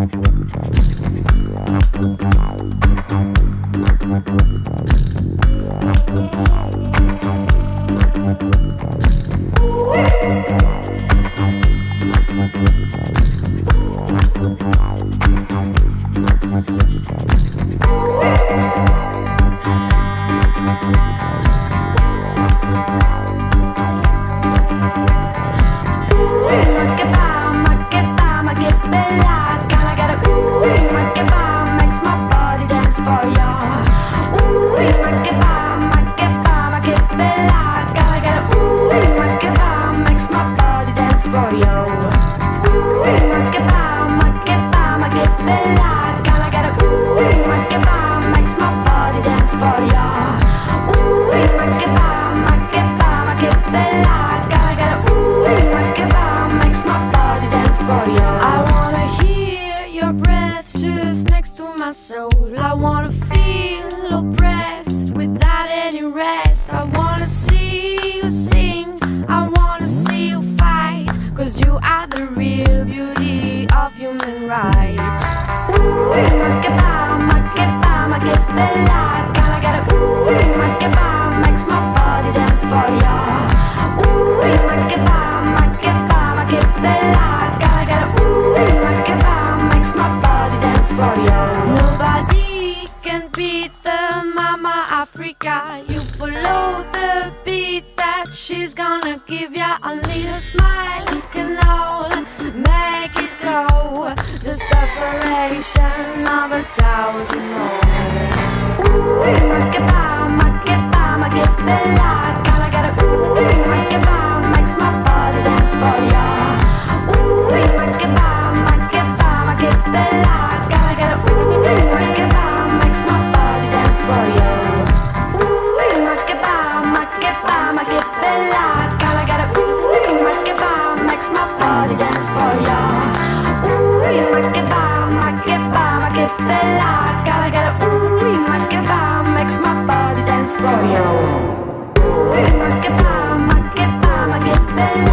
Thank you. how to feel. She's gonna give you a little smile can all make it go. The separation of a thousand more. gotta get ooh, makes my body dance for you. Ooh, my kebab, my.